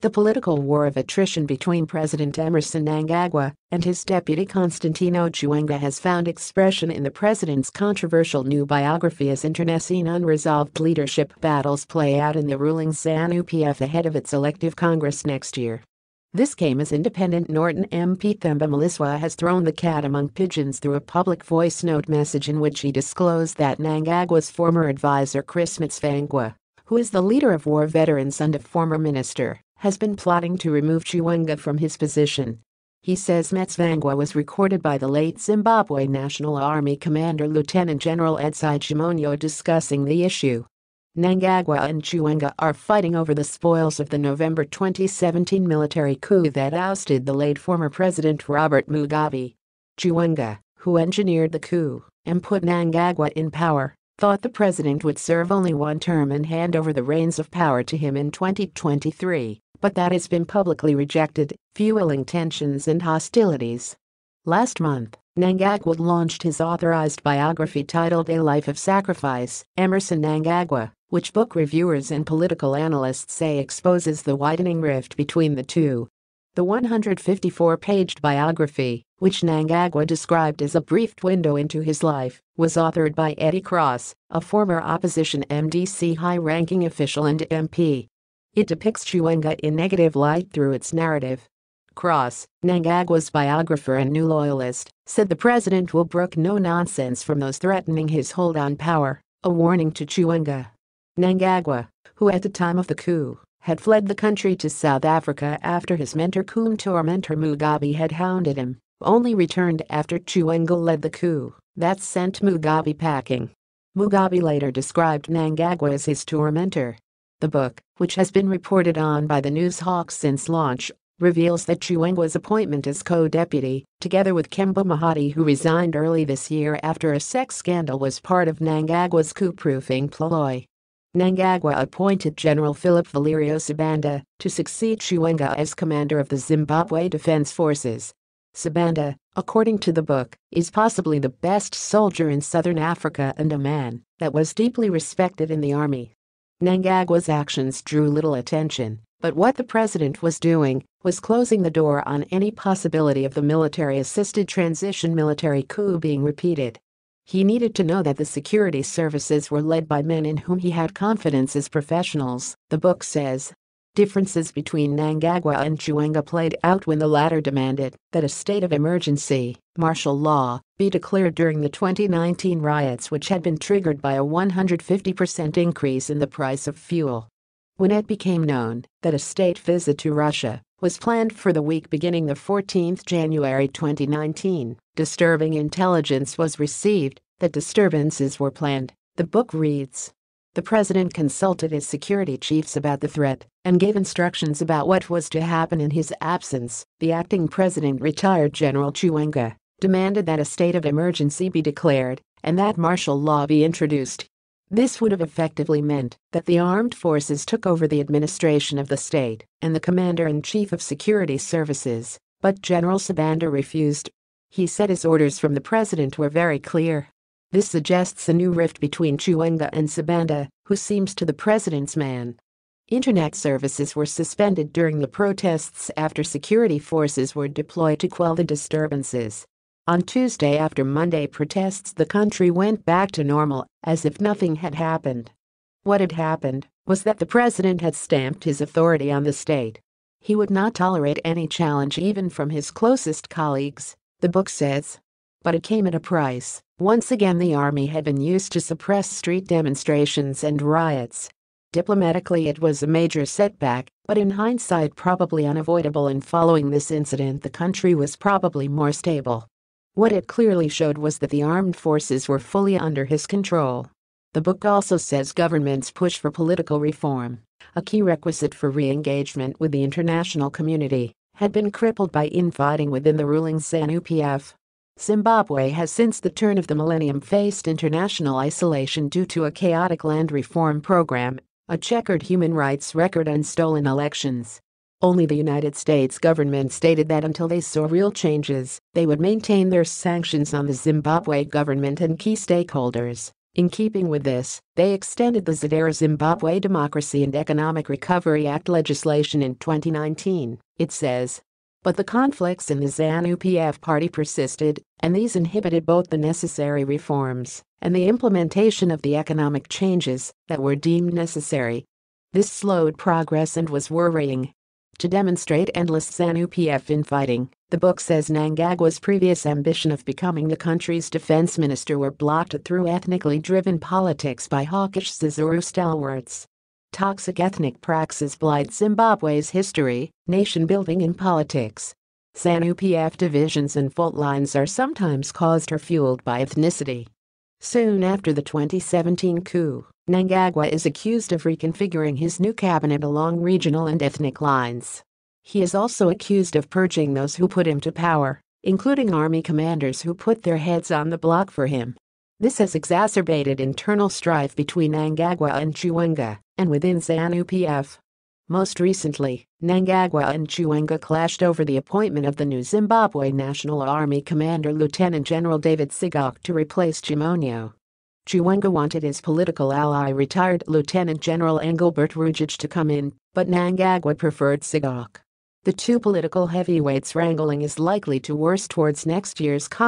The political war of attrition between President Emmerson Mnangagwa and his deputy Constantino Chiwenga has found expression in the president's controversial new biography as internecine unresolved leadership battles play out in the ruling ZANU-PF ahead of its elective Congress next year. This came as independent Norton MP Temba Mliswa has thrown the cat among pigeons through a public voice note message in which he disclosed that Mnangagwa's former advisor Chris Mutsvangwa, who is the leader of war veterans and a former minister, has been plotting to remove Chiwenga from his position. He says Mutsvangwa was recorded by the late Zimbabwe National Army Commander Lieutenant General Edzai Chimonyo discussing the issue. Mnangagwa and Chiwenga are fighting over the spoils of the November 2017 military coup that ousted the late former President Robert Mugabe. Chiwenga, who engineered the coup and put Mnangagwa in power, thought the president would serve only one term and hand over the reins of power to him in 2023 but that has been publicly rejected, fueling tensions and hostilities. Last month, Mnangagwa launched his authorized biography titled A Life of Sacrifice, Emmerson Mnangagwa, which book reviewers and political analysts say exposes the widening rift between the two. The 154-paged biography, which Mnangagwa described as a brief window into his life, was authored by Eddie Cross, a former opposition MDC high-ranking official and MP. It depicts Chiwenga in negative light through its narrative. Cross, Mnangagwa's biographer and new loyalist, said the president will brook no nonsense from those threatening his hold on power, a warning to Chiwenga. Mnangagwa, who at the time of the coup had fled the country to South Africa after his mentor cum tormentor Mugabe had hounded him, only returned after Chiwenga led the coup that sent Mugabe packing. Mugabe later described Mnangagwa as his tormentor the book, which has been reported on by the Newshawk since launch, reveals that Chiwenga's appointment as co-deputy, together with Kembo Mohadi who resigned early this year after a sex scandal was part of Mnangagwa's coup-proofing ploy. Mnangagwa appointed General Philip Valerio Sibanda to succeed Chiwenga as commander of the Zimbabwe Defense Forces. Sibanda, according to the book, is possibly the best soldier in southern Africa and a man that was deeply respected in the army. Mnangagwa's actions drew little attention, but what the president was doing was closing the door on any possibility of the military-assisted transition military coup being repeated. He needed to know that the security services were led by men in whom he had confidence as professionals, the book says. Differences between Mnangagwa and Chiwenga played out when the latter demanded that a state of emergency, martial law, be declared during the 2019 riots which had been triggered by a 150% increase in the price of fuel. When it became known that a state visit to Russia was planned for the week beginning the 14th January 2019, disturbing intelligence was received that disturbances were planned, the book reads. The president consulted his security chiefs about the threat and gave instructions about what was to happen in his absence. The acting president, retired General Chiwenga, demanded that a state of emergency be declared and that martial law be introduced. This would have effectively meant that the armed forces took over the administration of the state and the commander in chief of security services, but General Sibanda refused. He said his orders from the president were very clear this suggests a new rift between Chiwenga and Sibanda, who seems to the president's man. Internet services were suspended during the protests after security forces were deployed to quell the disturbances. On Tuesday after Monday protests the country went back to normal, as if nothing had happened. What had happened was that the president had stamped his authority on the state. He would not tolerate any challenge even from his closest colleagues, the book says. But it came at a price. Once again, the army had been used to suppress street demonstrations and riots. Diplomatically, it was a major setback, but in hindsight, probably unavoidable. And following this incident, the country was probably more stable. What it clearly showed was that the armed forces were fully under his control. The book also says government's push for political reform, a key requisite for re engagement with the international community, had been crippled by infighting within the ruling ZANU PF. Zimbabwe has since the turn of the millennium faced international isolation due to a chaotic land reform program, a checkered human rights record, and stolen elections. Only the United States government stated that until they saw real changes, they would maintain their sanctions on the Zimbabwe government and key stakeholders, In keeping with this, they extended the ZIDERA Zimbabwe Democracy and Economic Recovery Act legislation in 2019, it says. But the conflicts in the ZANU-PF party persisted, and these inhibited both the necessary reforms and the implementation of the economic changes that were deemed necessary. This slowed progress and was worrying. To demonstrate endless ZANU-PF infighting, the book says Mnangagwa's previous ambition of becoming the country's defense minister were blocked through ethnically driven politics by hawkish Zezuru stalwarts. Toxic ethnic praxis blight Zimbabwe's history, nation building and politics. ZANU-PF divisions and fault lines are sometimes caused or fueled by ethnicity. Soon after the 2017 coup, Mnangagwa is accused of reconfiguring his new cabinet along regional and ethnic lines. He is also accused of purging those who put him to power, including army commanders who put their heads on the block for him. This has exacerbated internal strife between Mnangagwa and Chiwenga, and within ZANU-PF. Most recently, Mnangagwa and Chiwenga clashed over the appointment of the new Zimbabwe National Army Commander Lieutenant General David Sigauke to replace Chimonyo. Chiwenga wanted his political ally retired Lieutenant General Engelbert Rugeje to come in, but Mnangagwa preferred Sigauke. The two political heavyweights wrangling is likely to worse towards next year's Congress.